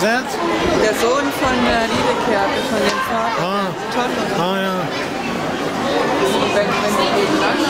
Who is that? Der Sohn von äh, Liebekerke, von dem Vater. Ah. Toll. Ah ja. Wenn, wenn die lang